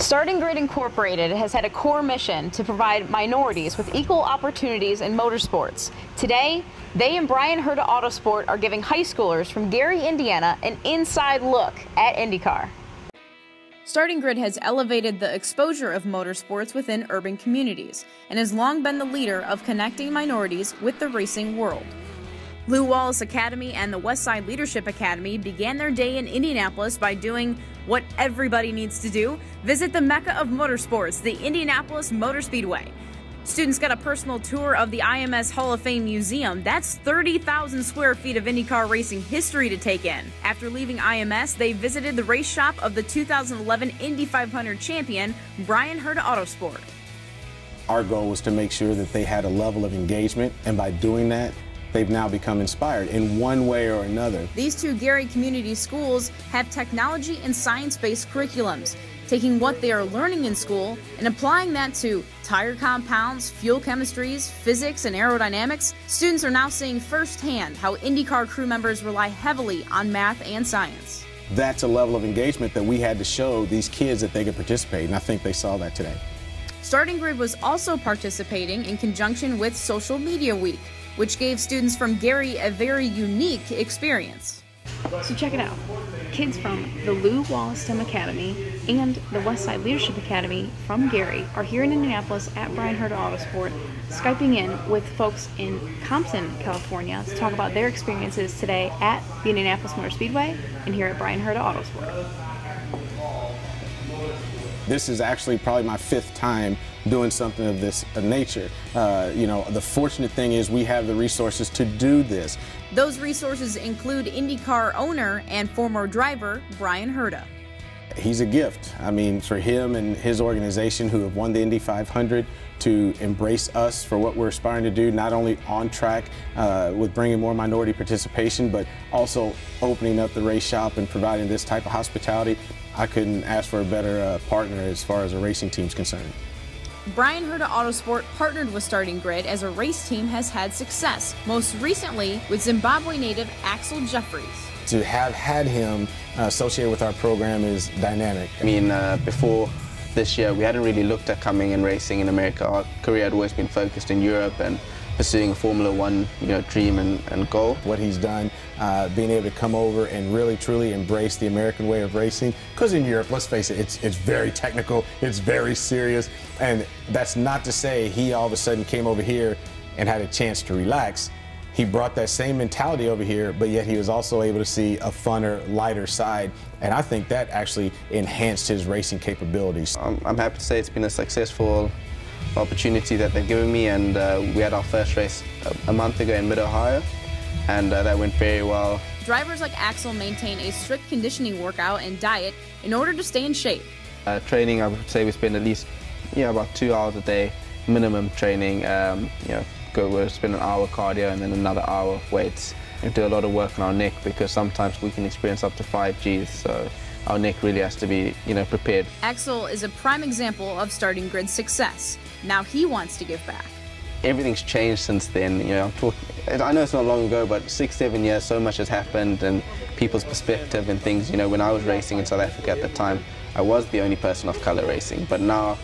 Starting Grid Incorporated has had a core mission to provide minorities with equal opportunities in motorsports. Today, they and Bryan Herta Autosport are giving high schoolers from Gary, Indiana, an inside look at IndyCar. Starting Grid has elevated the exposure of motorsports within urban communities and has long been the leader of connecting minorities with the racing world. Lew Wallace Academy and the Westside Leadership Academy began their day in Indianapolis by doing what everybody needs to do visit the mecca of motorsports, the Indianapolis Motor Speedway. Students got a personal tour of the IMS Hall of Fame Museum. That's 30,000 square feet of IndyCar racing history to take in. After leaving IMS, they visited the race shop of the 2011 Indy 500 champion, Bryan Herta Autosport. Our goal was to make sure that they had a level of engagement, and by doing that, they've now become inspired in one way or another. These two Gary Community Schools have technology and science-based curriculums, taking what they are learning in school and applying that to tire compounds, fuel chemistries, physics, and aerodynamics. Students are now seeing firsthand how IndyCar crew members rely heavily on math and science. That's a level of engagement that we had to show these kids that they could participate, and I think they saw that today. Starting Grid was also participating in conjunction with Social Media Week, which gave students from Gary a very unique experience. So check it out. Kids from the Lew Wallace STEM Academy and the Westside Leadership Academy from Gary are here in Indianapolis at Bryan Herta Autosport, Skyping in with folks in Compton, California to talk about their experiences today at the Indianapolis Motor Speedway and here at Bryan Herta Autosport. This is actually probably my fifth time doing something of this nature. Uh, you know, the fortunate thing is we have the resources to do this. Those resources include IndyCar owner and former driver Bryan Herta. He's a gift. I mean, for him and his organization who have won the Indy 500 to embrace us for what we're aspiring to do, not only on track uh, with bringing more minority participation, but also opening up the race shop and providing this type of hospitality. I couldn't ask for a better uh, partner as far as a racing team's concerned. Bryan Herta Autosport partnered with Starting Grid as a race team has had success, most recently with Zimbabwe native Axcil Jefferies. To have had him uh, associated with our program is dynamic. I mean, uh, before this year, we hadn't really looked at coming and racing in America. Our career had always been focused in Europe and pursuing a Formula One, you know, dream and, and goal. What he's done, uh, being able to come over and really truly embrace the American way of racing. Because in Europe, let's face it, it's it's very technical, it's very serious, and that's not to say he all of a sudden came over here and had a chance to relax. He brought that same mentality over here, but yet he was also able to see a funner, lighter side, and I think that actually enhanced his racing capabilities. I'm, I'm happy to say it's been a successful opportunity that they've given me and uh, we had our first race a, month ago in mid-Ohio and uh, that went very well. Drivers like Axcil maintain a strict conditioning workout and diet in order to stay in shape. Uh, training, I would say we spend at least you know, about two hours a day minimum training. Um, you know, go, we'll spend an hour cardio and then another hour of weights. We do a lot of work on our neck because sometimes we can experience up to five Gs. So our neck really has to be, you know, prepared. Axcil is a prime example of starting grid success. Now he wants to give back. Everything's changed since then. You know, I'm talking. I know it's not long ago, but six, seven years, so much has happened, and people's perspective and things. You know, when I was racing in South Africa at the time, I was the only person of color racing, but now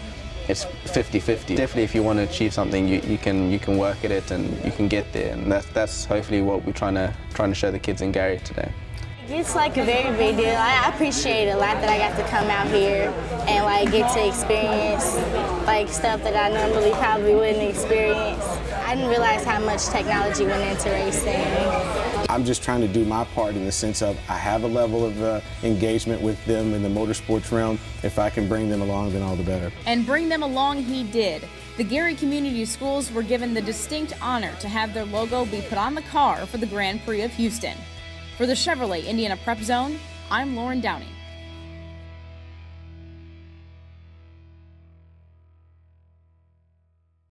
it's 50-50. Definitely, if you want to achieve something, you, you can you can work at it and you can get there, and that's that's hopefully what we're trying to trying to show the kids in Gary today. It's like a very big deal. I appreciate a lot that I got to come out here and like get to experience like stuff that I normally probably wouldn't experience. I didn't realize how much technology went into racing. I'm just trying to do my part in the sense of I have a level of uh, engagement with them in the motorsports realm. If I can bring them along, then all the better. And bring them along he did. The Gary Community Schools were given the distinct honor to have their logo be put on the car for the Grand Prix of Houston. For the Chevrolet Indiana Prep Zone, I'm Lauren Downey.